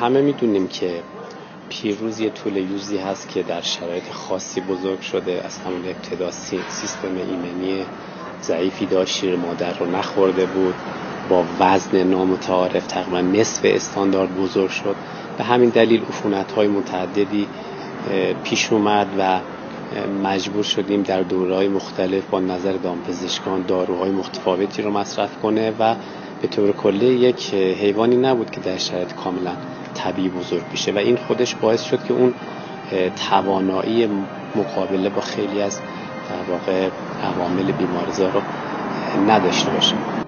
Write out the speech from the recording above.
همه می‌دونیم که پیروز یه طول یوزی هست که در شرایط خاصی بزرگ شده. از همون ابتدا سیستم ایمنی ضعیفی داشت شیر مادر رو نخورده بود با وزن نامتعارف تقریبا نصف استاندارد بزرگ شد. به همین دلیل عفونت های متعددی پیش اومد و مجبور شدیم در دورهای مختلف با نظر دامپزشکان داروهای متفاوتی رو مصرف کنه و به طور کلی یک حیوانی نبود که در شرایط کاملا طبیعی بزرگ بشه و این خودش باعث شد که اون توانایی مقابله با خیلی از در واقع عوامل بیماریزا رو نداشته باشه.